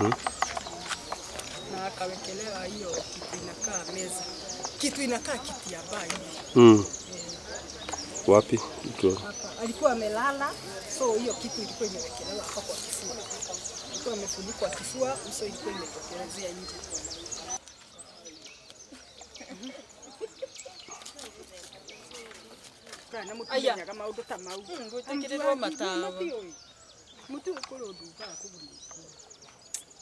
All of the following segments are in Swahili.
na akawekelewa hiyo kitu inakaa meza, kitu inakaa kiti ya baa mm. Mm. Wapi? Mtu hapa. Alikuwa amelala, so hiyo kitu ilikuwa imewekelewa hapa kwa kifua, ilikuwa imefunikwa kifua, uso ilikuwa imetokelezea nje. kana mutu Aya. menyaga maundu ta mau gwĩtĩkĩrĩrwo matawa. mutu ukuri undu ukaga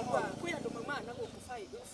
igua kwĩ andũ maumaga na gũkũ bai boo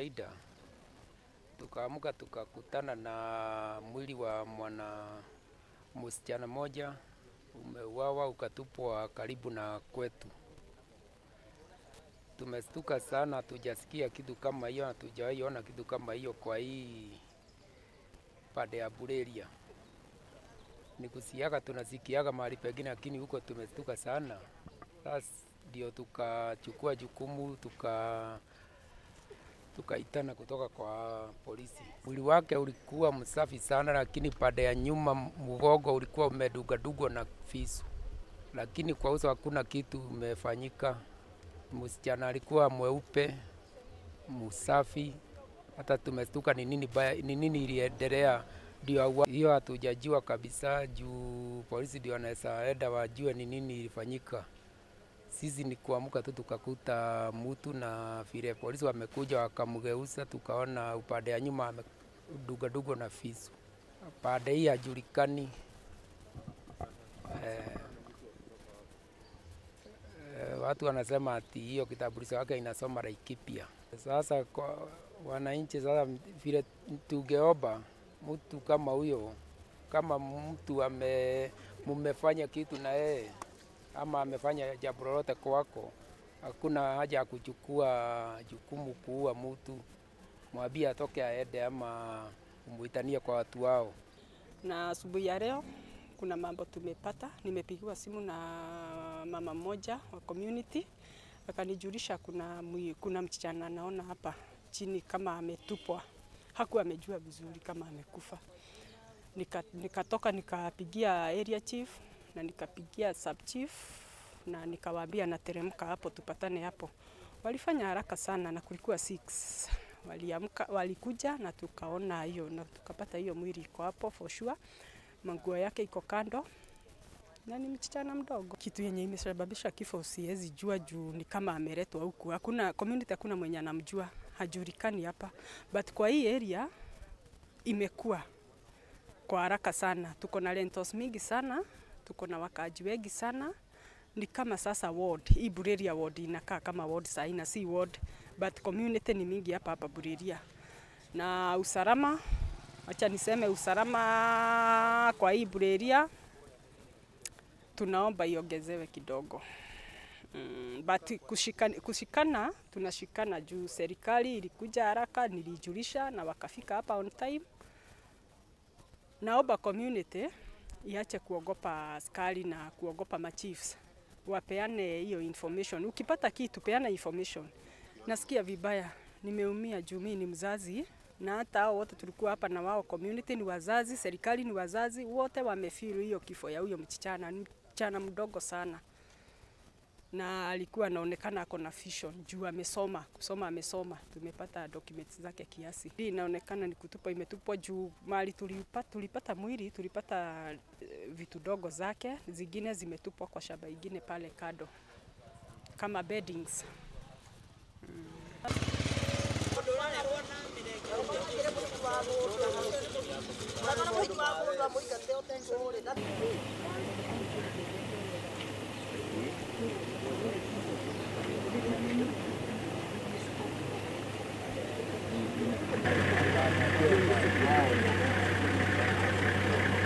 kawaida, tukaamka tukakutana na mwili wa mwana msichana moja umeuawa ukatupwa karibu na kwetu. Tumestuka sana, hatujasikia kitu kama hiyo, hatujawahi ona kitu kama hiyo kwa hii pande ya Bureria. Ni kusiaga tunasikiaga mahali pengine, lakini huko tumestuka sana. Sasa ndio tukachukua jukumu tuka tukaitana kutoka kwa polisi. Mwili wake ulikuwa msafi sana, lakini pande ya nyuma mgongo ulikuwa umedugadugwa na visu, lakini kwa uso hakuna kitu umefanyika. Msichana alikuwa mweupe msafi, hata tumestuka ni nini baya, ni nini iliendelea ndio hiyo hatujajua kabisa, juu polisi ndio wanaweza enda wajue ni nini ilifanyika. Sisi ni kuamka tu tukakuta mtu na vile polisi wamekuja wakamgeuza, tukaona upande ya nyuma amedugadugwa na visu. Pande hii hajulikani. Eh, eh, watu wanasema ati hiyo kitambulisho yake inasoma Laikipia. Sasa kwa wananchi, sasa vile tungeomba mtu kama huyo, kama mtu ame mumefanya kitu na yeye ama amefanya jambo lolote kwako, hakuna haja ya kuchukua jukumu kuua mtu, mwambie atoke aende ama umuitanie kwa watu wao. na asubuhi ya leo kuna mambo tumepata. Nimepigiwa simu na mama mmoja wa community akanijulisha kuna, kuna msichana naona hapa chini kama ametupwa, hakuwa amejua vizuri kama amekufa. Nikatoka Nika, nikapigia area chief na nikapigia sub chief na nikawaambia nateremka hapo tupatane hapo. Walifanya haraka sana na kulikuwa 6 waliamka, walikuja na tukaona hiyo na tukapata hiyo mwili iko hapo for sure, manguo yake iko kando. Na ni msichana mdogo. Kitu yenye imesababisha kifo siwezi jua juu ni kama ameletwa huku, hakuna community, hakuna mwenye anamjua, hajulikani hapa, but kwa hii area imekuwa kwa haraka sana. Tuko na rentals mingi sana, tuko na wakaaji wengi sana. Ni kama sasa ward, hii Bureria ward inakaa kama ward saina, si ward but community ni mingi hapa hapa Bureria. Na usalama, acha niseme usalama kwa hii Bureria tunaomba iongezewe kidogo. Mm, but kushikana, kushikana tunashikana juu serikali ilikuja haraka, nilijulisha na wakafika hapa on time. Naomba community iache kuogopa askari na kuogopa machiefs, wapeane hiyo information. Ukipata kitu peana information. Nasikia vibaya, nimeumia juu mimi ni mzazi na hata hao wote tulikuwa hapa na wao, community ni wazazi, serikali ni wazazi, wote wamefiru hiyo kifo ya huyo msichana. Ni msichana mdogo sana na alikuwa anaonekana ako na vision juu amesoma, kusoma amesoma. Tumepata documents zake kiasi. Hii inaonekana ni kutupa, imetupwa juu mali tulipata, tulipata mwili, tulipata vitu dogo zake, zingine zimetupwa kwa shamba ingine pale kado kama beddings. Thank